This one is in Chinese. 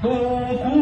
不不